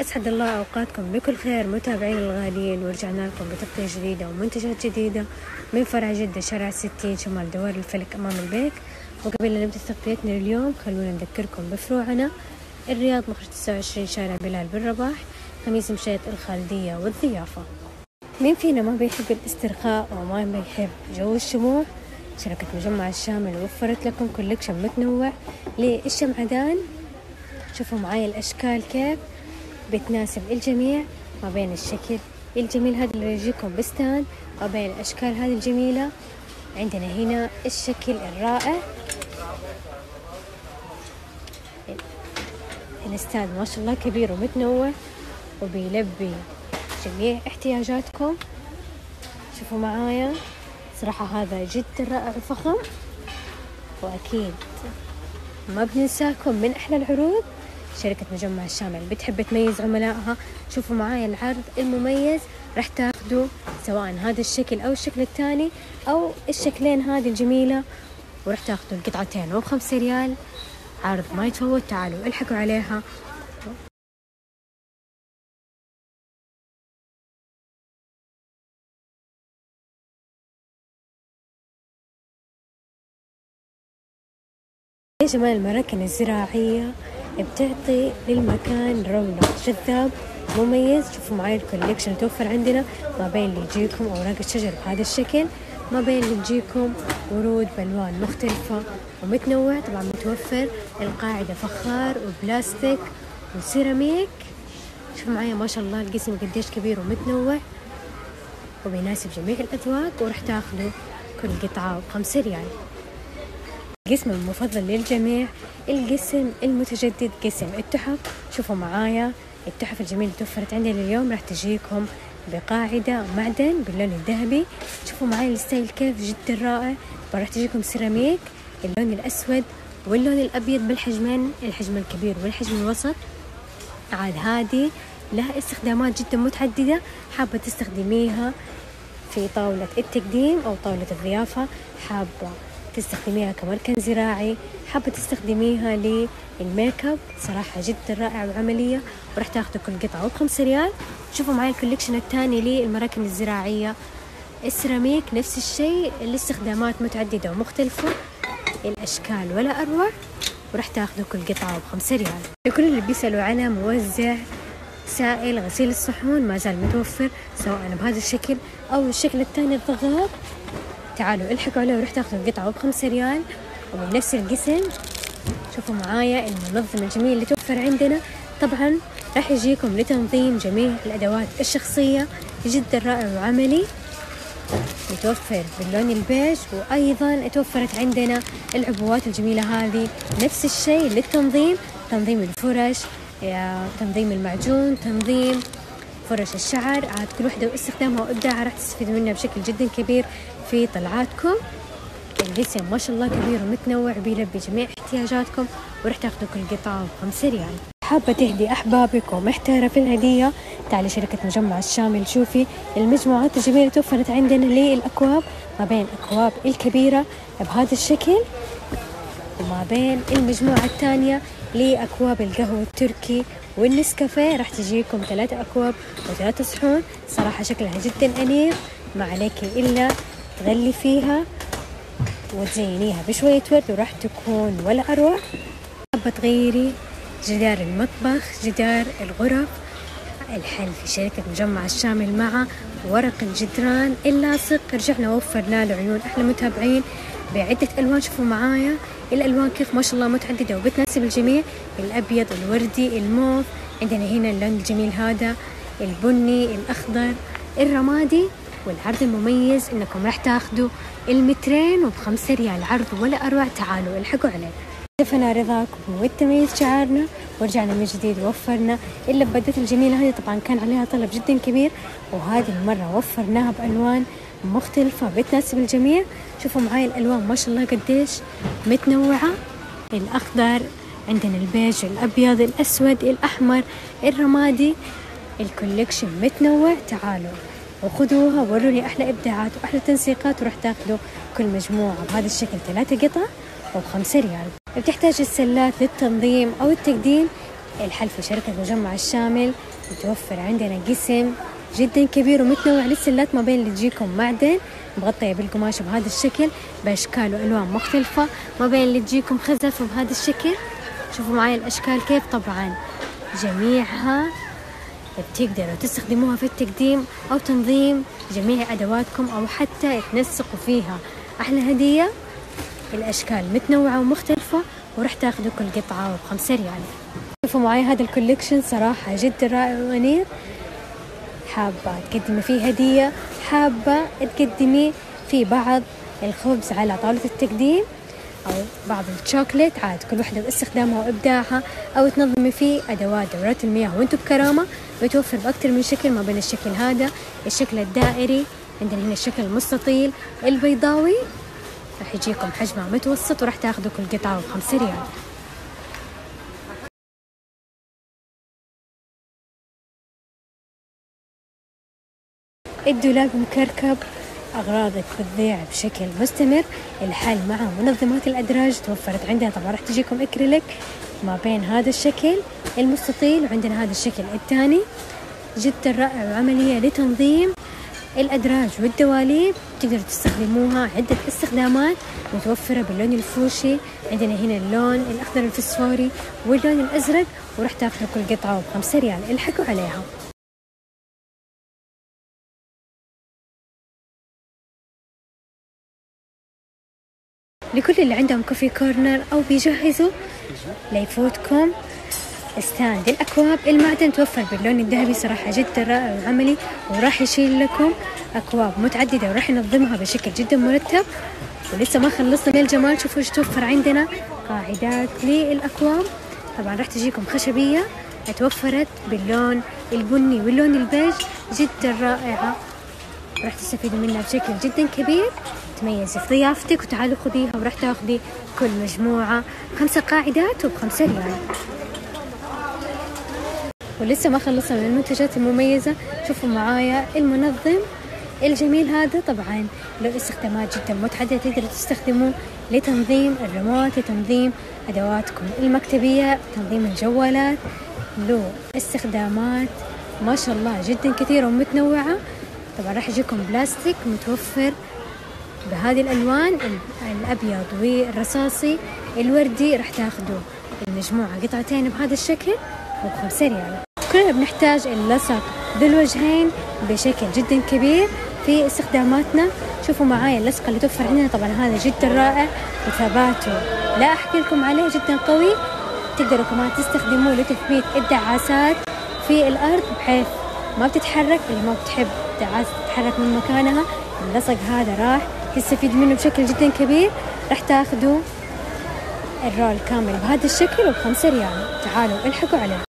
أسعد الله أوقاتكم بكل خير متابعين الغاليين ورجعنا لكم بتغطية جديدة ومنتجات جديدة من فرع جدة شارع ستين شمال دوار الفلك أمام البيك. وقبل لا نبدأ تغطيتنا اليوم خلونا نذكركم بفروعنا. الرياض مخرج 29 شارع بلال بن رباح. خميس مشيط الخالدية والضيافة. مين فينا ما بيحب الاسترخاء وما بيحب جو الشموع؟ شركة مجمع الشامل وفرت لكم collection متنوع للشمعدان. شوفوا معايا الأشكال كيف. بتناسب الجميع ما بين الشكل. الجميل هذا اللي يجيكم بستان وبين الأشكال هذه الجميلة. عندنا هنا الشكل الرائع. الاستاد ما شاء الله كبير ومتنوع وبيلبي جميع احتياجاتكم. شوفوا معايا صراحة هذا جدا رائع وفخم. وأكيد ما بننساكم من أحلى العروض. شركة مجمع الشامل. بتحب تميز عملائها؟ شوفوا معايا العرض المميز راح تاخذوا سواء هذا الشكل أو الشكل الثاني أو الشكلين هذه الجميلة وراح تاخذوا القطعتين. وبخمسة ريال عرض ما يتفوت تعالوا الحقوا عليها. يا جمال المراكن الزراعية بتعطي للمكان رونق جذاب مميز. شوفوا معي الكوليكشن توفر عندنا. ما بين اللي يجيكم أوراق الشجر بهذا الشكل ما بين اللي يجيكم ورود بألوان مختلفة ومتنوع طبعا متوفر القاعدة فخار وبلاستيك وسيراميك. شوفوا معايا ما شاء الله القسم قديش كبير ومتنوع وبيناسب جميع الأذواق وراح تاخذوا كل قطعة بخمسة ريال. القسم المفضل للجميع القسم المتجدد قسم التحف. شوفوا معايا التحف الجميلة اللي توفرت عندنا اليوم راح تجيكم بقاعدة معدن باللون الذهبي. شوفوا معايا ال style كيف جدا رائع. راح تجيكم سيراميك اللون الأسود واللون الأبيض بالحجمين الحجم الكبير والحجم الوسط. عاد هذه لها استخدامات جدا متعددة حابة تستخدميها في طاولة التقديم أو طاولة الضيافة حابة تستخدميها كمركن زراعي. حابة تستخدميها لل make up؟ صراحة جدا رائعة وعملية وراح تاخذوا كل قطعة بخمسة ريال. شوفوا معي ال collection الثاني للمراكن الزراعية. السيراميك نفس الشيء الاستخدامات متعددة ومختلفة. الأشكال ولا أروع وراح تاخذوا كل قطعة بخمسة ريال. لكل اللي بيسألوا على موزع سائل غسيل الصحون ما زال متوفر سواء بهذا الشكل أو الشكل الثاني الضغط. تعالوا الحقوا عليه وروح تاخذوا القطعة بخمسة ريال ومن نفس القسم شوفوا معايا المنظم الجميل اللي توفر عندنا. طبعا راح يجيكم لتنظيم جميع الأدوات الشخصية جدا رائع وعملي متوفر باللون البيج وأيضا توفرت عندنا العبوات الجميلة هذه. نفس الشيء للتنظيم تنظيم الفرش تنظيم المعجون تنظيم فرش الشعر. عاد كل وحدة واستخدامها وإبداعها راح تستفيدوا منها بشكل جدا كبير. في طلعاتكم. القسم ما شاء الله كبير ومتنوع بيلبي جميع احتياجاتكم وراح تاخذوا كل قطعة بخمسة ريال. حابة تهدي أحبابك ومحتارة في الهدية تعالي شركة مجمع الشامل شوفي. المجموعات الجميلة توفرت عندنا للأكواب ما بين الأكواب الكبيرة بهذا الشكل وما بين المجموعة الثانية لأكواب القهوة التركي والنسكافيه. راح تجيكم ثلاثة أكواب وثلاثة صحون. صراحة شكلها جدا أنيق ما عليك إلا تغلي فيها وتزينيها بشوية ورد وراح تكون ولا أروع. حابة تغيري جدار المطبخ جدار الغرف الحل في شركة مجمع الشامل مع ورق الجدران اللاصق. رجعنا وفرنا له عيون. أحلى متابعين بعدة ألوان. شوفوا معايا الألوان كيف ما شاء الله متعددة وبتناسب الجميع. الأبيض الوردي الموف. عندنا هنا اللون الجميل هذا البني الأخضر الرمادي. والعرض المميز إنكم راح تاخذوا المترين وبخمسة ريال عرض ولا أروع تعالوا الحقوا عليه شفنا رضاكم والتمييز شعارنا ورجعنا من جديد وفرنا اللبادات الجميلة هذه طبعا كان عليها طلب جدا كبير وهذه المرة وفرناها بألوان مختلفة بتناسب الجميع. شوفوا معاي الألوان ما شاء الله قديش متنوعة. الأخضر عندنا البيج الأبيض الأسود الأحمر الرمادي ال collection متنوع تعالوا. وخذوها وروني أحلى إبداعات وأحلى تنسيقات وراح تاخذوا كل مجموعة بهذا الشكل. ثلاثة قطع وبخمسة ريال. بتحتاج السلات للتنظيم أو التقديم الحلفة شركة مجمع الشامل متوفر عندنا قسم جدا كبير ومتنوع للسلات ما بين اللي تجيكم معدن مغطية بالقماش بهذا الشكل بأشكال وألوان مختلفة ما بين اللي تجيكم خزف بهذا الشكل. شوفوا معي الأشكال كيف طبعا. جميعها بتقدروا تستخدموها في التقديم أو تنظيم جميع أدواتكم أو حتى تنسقوا فيها. أحلى هدية؟ الأشكال متنوعة ومختلفة وراح تاخذوا كل قطعة بخمسة ريال. شوفوا معي هذا ال collection صراحة جدا رائع وأنيق حابة تقدمي فيه هدية حابة تقدمي في بعض الخبز على طاولة التقديم. أو بعض الشوكليت. عاد كل واحدة باستخدامها وإبداعها أو تنظمي فيه أدوات دورات المياه وأنتم بكرامة بتوفر بأكثر من شكل ما بين الشكل هذا. الشكل الدائري عندنا هنا الشكل المستطيل. البيضاوي راح يجيكم حجمها متوسط وراح تاخذوا كل قطعة بخمسة ريال. الدولاب مكركب. أغراضك بتضيع بشكل مستمر. الحل مع منظمات الأدراج توفرت عندنا. طبعا راح تجيكم إكريليك ما بين هذا الشكل المستطيل وعندنا هذا الشكل الثاني. جدا رائع وعملية لتنظيم الأدراج والدواليب. تقدروا تستخدموها عدة استخدامات متوفرة باللون الفوشي عندنا هنا اللون الأخضر الفسفوري واللون الأزرق وراح تأخذوا كل قطعة بخمسة ريال. الحقوا عليها. لكل اللي عندهم كوفي كورنر أو بيجهزوا ليفوتكم. stand الأكواب. المعدن توفر باللون الذهبي صراحة جدا رائع وعملي وراح يشيل لكم أكواب متعددة وراح ينظمها بشكل جدا مرتب. ولسه ما خلصنا من الجمال شوفوا إيش توفر عندنا. قاعدات للأكواب. طبعا راح تجيكم خشبية توفرت باللون البني واللون البيج. جدا رائعة. راح تستفيدوا منها بشكل جدا كبير. تميزي في ضيافتك وتعالوا خذيها وراح تاخذي كل مجموعة. خمسة قاعدات وبخمسة ريال. ولسه ما خلصنا من المنتجات المميزة. شوفوا معايا المنظم الجميل هذا. طبعا له استخدامات جدا متعددة تقدروا تستخدموه لتنظيم الريموت لتنظيم أدواتكم المكتبية تنظيم الجوالات. له استخدامات ما شاء الله جدا كثيرة ومتنوعة. طبعا راح يجيكم بلاستيك متوفر. بهذه الألوان الأبيض والرصاصي الوردي راح تاخذوا المجموعة قطعتين بهذا الشكل وبخمسة ريال كلنا بنحتاج اللصق ذو الوجهين بشكل جدا كبير في استخداماتنا. شوفوا معايا اللصق اللي توفر عندنا طبعا هذا جدا رائع وثباته لا أحكي لكم عليه جدا قوي. تقدروا كمان تستخدموه لتثبيت الدعاسات في الأرض بحيث ما بتتحرك اللي ما بتحب. دعاسة تتحرك من مكانها. اللصق هذا راح. تستفيد منه بشكل جدا كبير. راح تاخذوا الرول كامل بهذا الشكل وبخمسة ريال. تعالوا الحقوا عليه